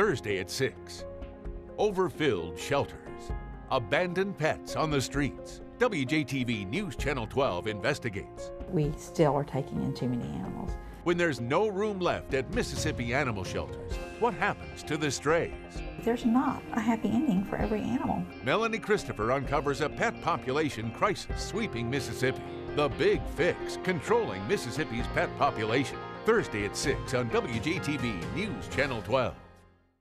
Thursday at 6. Overfilled shelters, abandoned pets on the streets. WJTV News Channel 12 investigates. We still are taking in too many animals. When there's no room left at Mississippi animal shelters, what happens to the strays? There's not a happy ending for every animal. Melanie Christopher uncovers a pet population crisis sweeping Mississippi. The Big Fix controlling Mississippi's pet population. Thursday at 6 on WJTV News Channel 12.